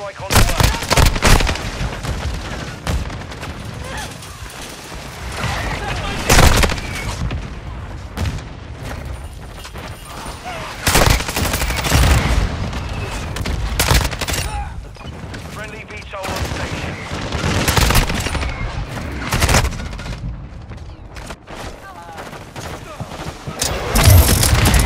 strike on the way. Friendly VTOL on